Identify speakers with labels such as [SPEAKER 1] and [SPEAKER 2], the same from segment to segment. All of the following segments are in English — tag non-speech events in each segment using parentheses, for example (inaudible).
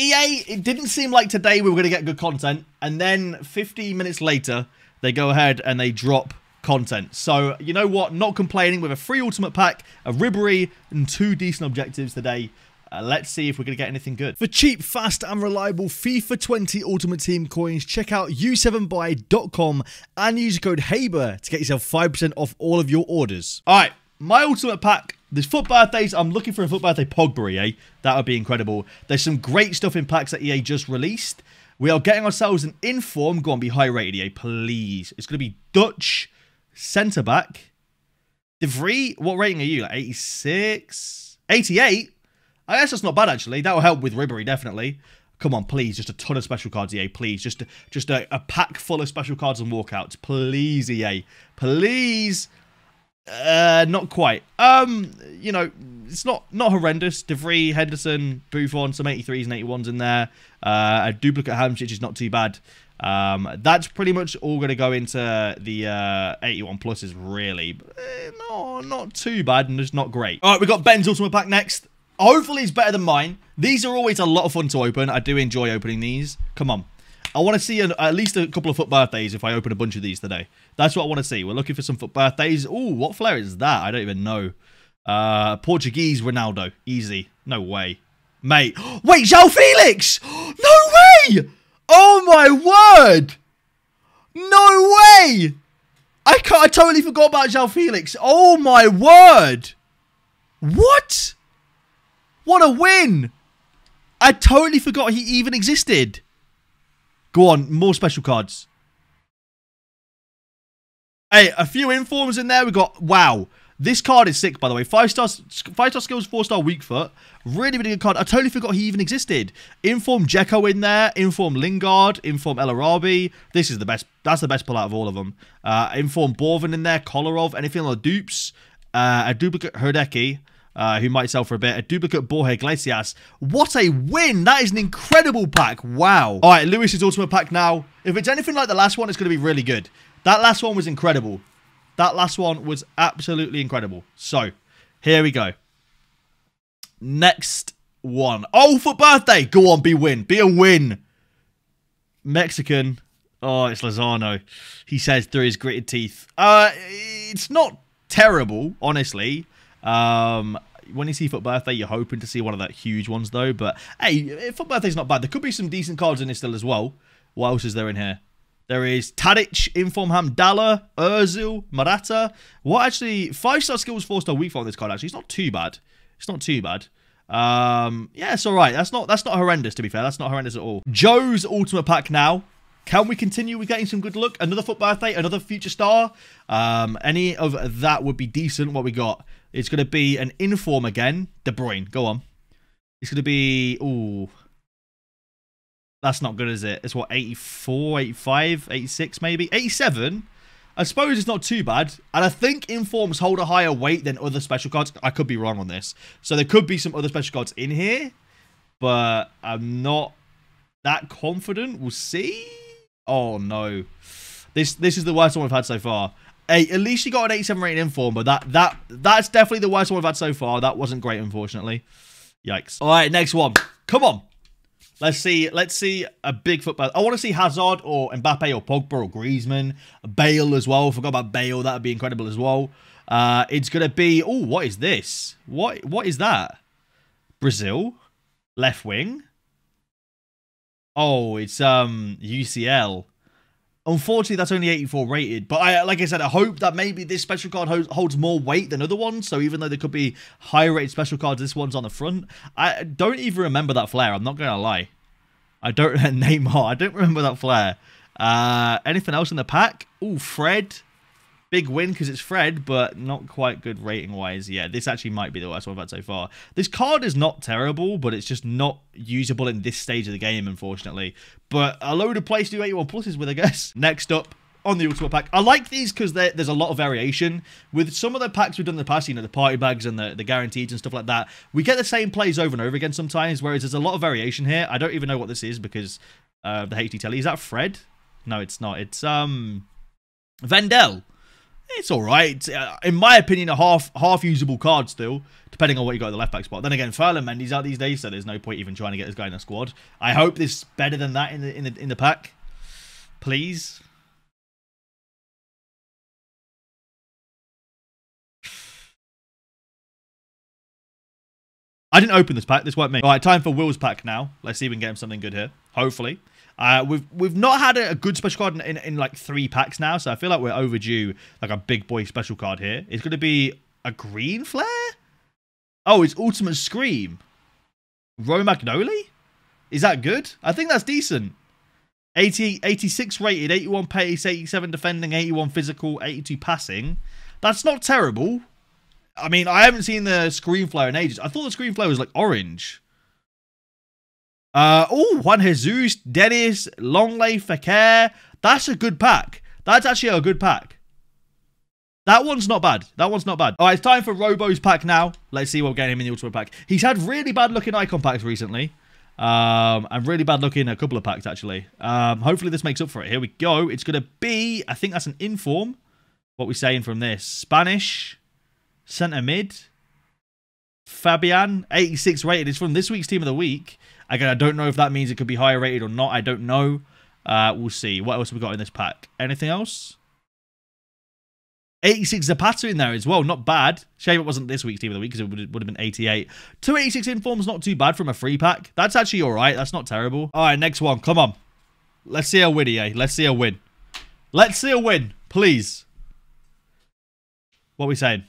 [SPEAKER 1] EA, it didn't seem like today we were going to get good content. And then 15 minutes later, they go ahead and they drop content. So, you know what? Not complaining with a free ultimate pack, a Ribery, and two decent objectives today. Uh, let's see if we're going to get anything good. For cheap, fast, and reliable FIFA 20 Ultimate Team coins, check out u7buy.com and use code HABER to get yourself 5% off all of your orders. All right, my ultimate pack. There's FUT birthdays. I'm looking for a FUT birthday Pogba, EA. That would be incredible. There's some great stuff in packs that EA just released. We are getting ourselves an inform. Go on, be high rated, EA, please. It's going to be Dutch centre back. De what rating are you? Like 86? 88? I guess that's not bad, actually. That will help with Ribery, definitely. Come on, please. Just a ton of special cards, EA. Please. Just, just a, a pack full of special cards and walkouts. Please, EA. Please. Uh, not quite. Um, you know, it's not not horrendous. De Vrij, Henderson, Buffon, some 83s and 81s in there. Uh, a duplicate Hamsik is not too bad. Um, that's pretty much all going to go into the uh, 81 pluses, really. Eh, no, not too bad, and it's not great. All right, we've got Ben's Ultimate Pack next. Hopefully it's better than mine. These are always a lot of fun to open. I do enjoy opening these. Come on. I want to see an, at least a couple of FUT birthdays if I open a bunch of these today. That's what I want to see. We're looking for some FUT birthdays. Oh, what flair is that? I don't even know. Uh, Portuguese Ronaldo. Easy. No way. Mate. (gasps) Wait, João Felix! (gasps) No way! Oh my word! No way! I can't, I totally forgot about João Felix. Oh my word! What? What a win! I totally forgot he even existed. Go on, more special cards. Hey, a few informs in there. We got, wow. This card is sick, by the way. Five stars, five star skills, four star weak foot. Really, really good card. I totally forgot he even existed. Inform Dzeko in there. Inform Lingard. Inform El Arabi. This is the best. That's the best pull out of all of them. Uh, inform Borvin in there. Kolarov. Anything on the dupes. Uh, a duplicate Herdeki uh, who might sell for a bit. A duplicate Borja Iglesias. What a win! That is an incredible pack. Wow. All right, Lewis's ultimate pack now. If it's anything like the last one, it's going to be really good. That last one was incredible. That last one was absolutely incredible. So, here we go. Next one. Oh, for birthday. Go on, be win. Be a win. Mexican. Oh, it's Lozano. He says through his gritted teeth. Uh, it's not terrible, honestly. Um, when you see FUT Birthday, you're hoping to see one of that huge ones, though. But, hey, FUT Birthday's not bad. There could be some decent cards in this still as well. What else is there in here? There is Tadic, Inform Dalla, Ozil, Morata. What actually, 5-star skills, 4-star weak on this card, actually. It's not too bad. It's not too bad. Um, yeah, it's all right. That's not that's not horrendous, to be fair. That's not horrendous at all. Joe's Ultimate Pack now. Can we continue with getting some good luck? Another FUT birthday, another future star. Um, any of that would be decent. What we got? It's going to be an inform again. De Bruyne. Go on. It's going to be... Ooh. That's not good, is it? It's what, 84, 85, 86 maybe? 87? I suppose it's not too bad. And I think informs hold a higher weight than other special cards. I could be wrong on this. So there could be some other special cards in here. But I'm not that confident. We'll see. Oh, no. This this is the worst one we've had so far. Hey, at least you got an 87 rating inform, but that that that's definitely the worst one we've had so far. That wasn't great, unfortunately. Yikes. All right, next one. Come on. Let's see. Let's see a big football. I want to see Hazard or Mbappe or Pogba or Griezmann, Bale as well. Forgot about Bale. That would be incredible as well. Uh, it's gonna be. Oh, what is this? What what is that? Brazil, left wing. Oh, it's um UCL. Unfortunately, that's only 84 rated. But I, like I said, I hope that maybe this special card holds, holds more weight than other ones. So even though there could be higher rated special cards, this one's on the front. I don't even remember that flare. I'm not going to lie. I don't, (laughs) Neymar, I don't remember that flare. Uh, anything else in the pack? Oh, Fred big win because it's Fred, but not quite good rating wise. Yeah, this actually might be the worst one I've had so far. This card is not terrible, but it's just not usable in this stage of the game, unfortunately. But a load of place to do 81 pluses with, I guess. (laughs) Next up, on the Ultimate Pack. I like these because there's a lot of variation. With some of the packs we've done in the past, you know, the party bags and the, the guarantees and stuff like that, we get the same plays over and over again sometimes, whereas there's a lot of variation here. I don't even know what this is because uh, the HD telly. Is that Fred? No, it's not. It's um Vendel. It's all right. Uh, in my opinion, a half half usable card still, depending on what you got at the left back spot. Then again, Ferland Mendy's out these days, so there's no point even trying to get this guy in the squad. I hope this is better than that in the in the in the pack. Please. I didn't open this pack. This won't me. All right, time for Will's pack now. Let's see if we can get him something good here. Hopefully. Uh, we've we've not had a, a good special card in, in, in, like three packs now, so I feel like we're overdue like a big boy special card here. It's going to be a green flare? Oh, it's Ultimate Scream. Romagnoli? Is that good? I think that's decent. 80, 86 rated, 81 pace, 87 defending, 81 physical, 82 passing. That's not terrible. I mean, I haven't seen the Scream flare in ages. I thought the Scream flare was like orange. Uh, oh, Juan Jesus, Dennis, Longley, Fekir. That's a good pack. That's actually a good pack. That one's not bad. That one's not bad. All right, it's time for Robo's pack now. Let's see what we're getting him in the Ultimate pack. He's had really bad looking icon packs recently. Um, and really bad looking a couple of packs, actually. Um, hopefully this makes up for it. Here we go. It's going to be, I think that's an inform. What we're saying from this? Spanish. Centre mid. Fabian, 86 rated. It's from this week's Team of the Week. Again, I don't know if that means it could be higher rated or not. I don't know. Uh, we'll see. What else have we got in this pack? Anything else? 86 Zapata in there as well. Not bad. Shame it wasn't this week's Team of the Week because it would have been 88. 286 informs not too bad from a free pack. That's actually all right. That's not terrible. All right, next one. Come on. Let's see a win, EA. Let's see a win. Let's see a win, please. What are we saying?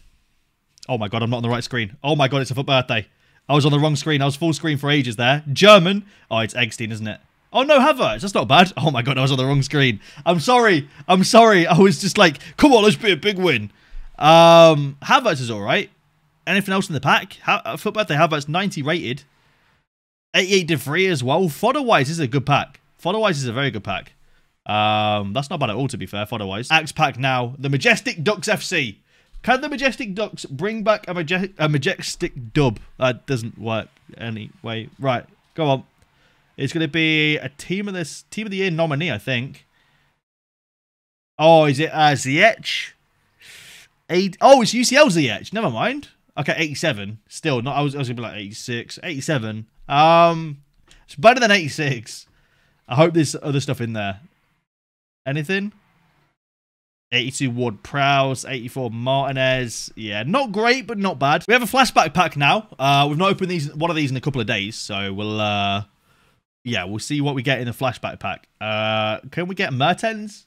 [SPEAKER 1] Oh my god, I'm not on the right screen. Oh my god, it's a FUT birthday. I was on the wrong screen. I was full screen for ages there. German. Oh, it's Eggstein, isn't it? Oh no, Havertz. That's not bad. (laughs) Oh my god, I was on the wrong screen. I'm sorry. I'm sorry. I was just like, come on, let's be a big win. Um, Havertz is all right. Anything else in the pack? Ha uh, FUT birthday Havertz 90 rated. 88 De Vrij as well. Fodder-wise is a good pack. Fodder-wise is a very good pack. Um, that's not bad at all, to be fair, fodder-wise. Axe pack now. The Majestic Ducks FC. Can the Majestic Ducks bring back a, maje a Majestic dub? That doesn't work anyway. Right, go on. It's going to be a team of this team of the year nominee, I think. Oh, is it uh, Ziyech? Eight. Oh, it's UCL Ziyech. Never mind. Okay, 87. Still, not. I was, I was going to be like 86, 87. Um, it's better than 86. I hope there's other stuff in there. Anything? 82 Ward Prowse, 84 Martinez. Yeah, not great, but not bad. We have a flashback pack now. Uh, we've not opened these one of these in a couple of days, so we'll uh, yeah, we'll see what we get in the flashback pack. Uh, can we get Mertens?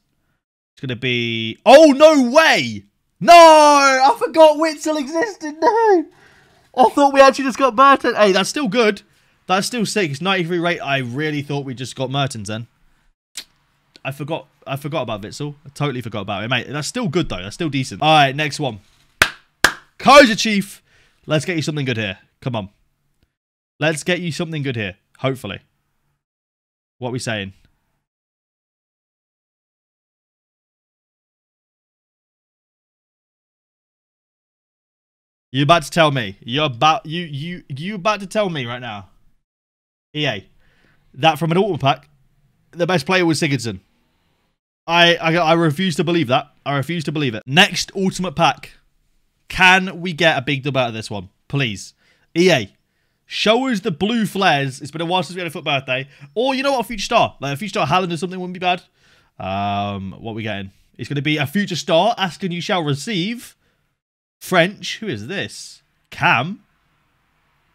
[SPEAKER 1] It's gonna be. Oh no way! No, I forgot Witsel existed. No, I thought we actually just got Mertens. Hey, that's still good. That's still sick. It's 93 rate. I really thought we just got Mertens then. I forgot. I forgot about Witsel. I totally forgot about it, mate. That's still good though. That's still decent. All right, next one. Kaiser Chief. Let's get you something good here. Come on. Let's get you something good here. Hopefully. What are we saying? You about to tell me? You're about you you you about to tell me right now? EA, that from an auto pack, the best player was Sigurdsson. I, I I refuse to believe that. I refuse to believe it. Next ultimate pack. Can we get a big dub out of this one? Please. EA. Show us the blue flares. It's been a while since we had a FUT birthday. Or you know what, a future star. Like a future star Haaland or something wouldn't be bad. Um, what we getting? It's going to be a future star. Asking you shall receive. French. Who is this? Cam.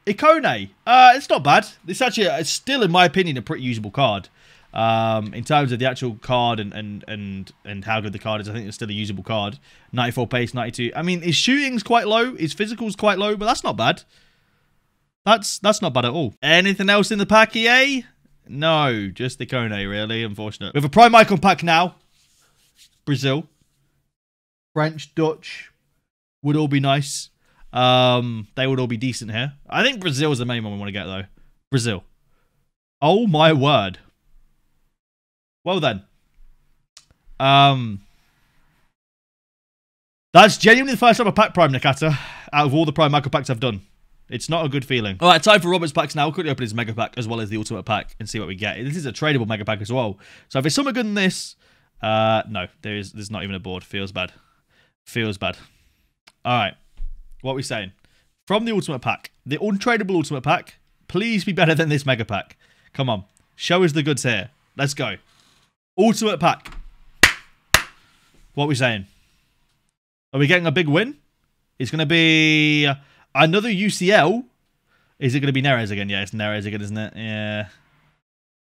[SPEAKER 1] Ikone. Uh, it's not bad. It's actually, it's still, in my opinion, a pretty usable card. Um, in terms of the actual card and, and, and, and how good the card is, I think it's still a usable card. 94 pace, 92. I mean, his shooting's quite low. His physical's quite low, but that's not bad. That's that's not bad at all. Anything else in the pack, EA? No, just the Kone, really. Unfortunate. We have a Prime Icon pack now. Brazil. French, Dutch. Would all be nice. Um, they would all be decent here. I think Brazil is the main one we want to get, though. Brazil. Oh, my word. Well, then. Um... That's genuinely the first ever pack Prime Nakata out of all the Prime Icon packs I've done. It's not a good feeling. All right, time for Robert's packs now. We'll quickly open his mega pack as well as the ultimate pack and see what we get. This is a tradable mega pack as well. So if it's something good in this, uh, no, there is there's not even a board. Feels bad. Feels bad. All right. What are we saying? From the Ultimate Pack, the untradable Ultimate Pack, please be better than this Mega Pack. Come on. Show us the goods here. Let's go. Ultimate Pack. What are we saying? Are we getting a big win? It's going to be another UCL. Is it going to be Neres again? Yeah, it's Neres again, isn't it? Yeah.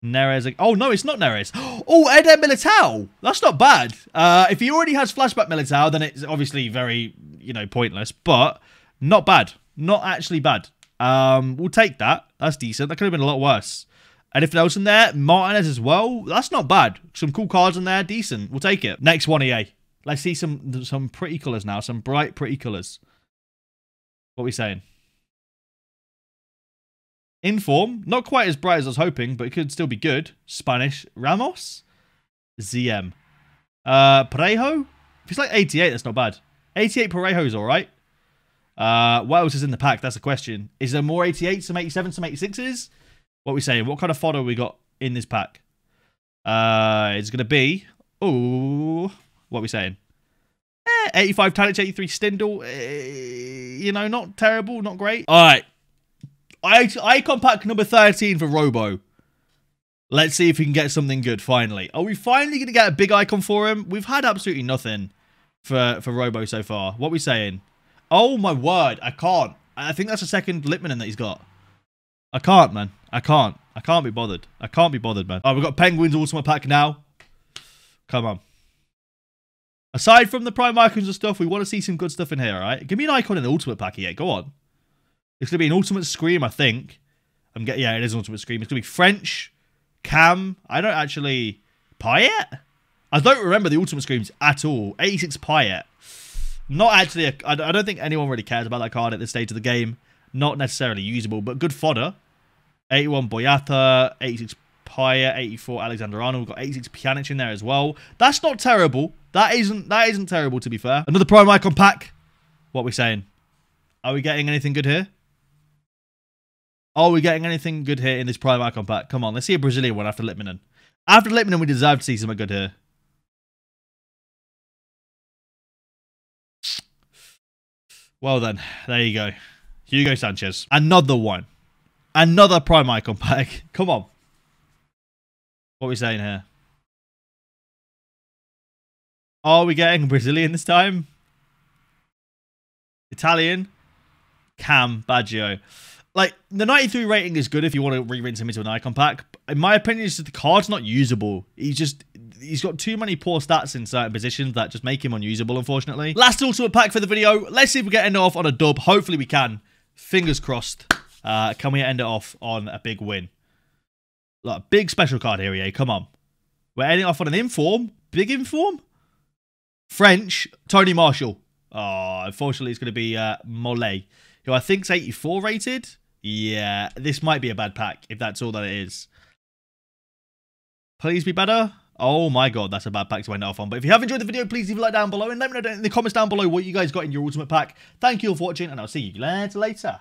[SPEAKER 1] Neres. Oh, no, it's not Neres. (gasps) Oh, Eder Militao. That's not bad. Uh, if he already has flashback Militao, then it's obviously very, you know, pointless. But not bad. Not actually bad. Um, we'll take that. That's decent. That could have been a lot worse. Anything else in there? Martinez as well. That's not bad. Some cool cards in there. Decent. We'll take it. Next one, EA. Let's see some some pretty colours now. Some bright, pretty colours. What are we saying? Inform, not quite as bright as I was hoping, but it could still be good. Spanish, Ramos, ZM. Uh, Parejo? If it's like 88, that's not bad. 88 Parejo's alright. Uh, what else is in the pack? That's a question. Is there more 88s, some 87s, some 86s? What we saying? What kind of fodder we got in this pack? Uh, it's going to be... Oh, what are we saying? Eh, 85 Tadic, 83 Stindl. Eh, you know, not terrible, not great. All right. I icon pack number 13 for Robo. Let's see if we can get something good finally. Are we finally going to get a big icon for him? We've had absolutely nothing for, for Robo so far. What we saying? Oh my word, I can't. I think that's a second Litmanen that he's got. I can't, man. I can't. I can't be bothered. I can't be bothered, man. All right, we've got Penguins Ultimate Pack now. Come on. Aside from the prime icons and stuff, we want to see some good stuff in here, all right? Give me an icon in the Ultimate Pack here. Go on. It's going to be an Ultimate Scream, I think. I'm getting, yeah, it is an Ultimate Scream. It's going to be French, Cam. I don't actually... Payet? I don't remember the Ultimate Screams at all. 86 Payet. Not actually, I don't think anyone really cares about that card at this stage of the game. Not necessarily usable, but good fodder. 81 Boyata, 86 Payet, 84 Alexander Arnold. We've got 86 Pjanic in there as well. That's not terrible. That isn't that isn't terrible to be fair. Another Prime Icon pack. What are we saying? Are we getting anything good here? Are we getting anything good here in this Prime Icon pack? Come on, let's see a Brazilian one after Litmanen. After Litmanen, we deserve to see something good here. Well then, there you go. Hugo Sanchez. Another one. Another Prime Icon pack. (laughs) Come on. What are we saying here? Are we getting Brazilian this time? Italian? Cam Baggio. Like, the 93 rating is good if you want to re-rinse him into an icon pack. In my opinion, just the card's not usable. He's just he's got too many poor stats in certain positions that just make him unusable, unfortunately. Last ultimate pack for the video. Let's see if we get enough on a dub. Hopefully we can. Fingers crossed. Uh, can we end it off on a big win? Look, big special card here, EA. Come on. We're ending off on an inform. Big inform? French, Tony Marshall. Oh, unfortunately, it's going to be uh, Mole, who I think's 84 rated. Yeah, this might be a bad pack, if that's all that it is. Please be better. Oh my god, that's a bad pack to end off on. But if you have enjoyed the video, please leave a like down below and let me know in the comments down below what you guys got in your ultimate pack. Thank you all for watching, and I'll see you later.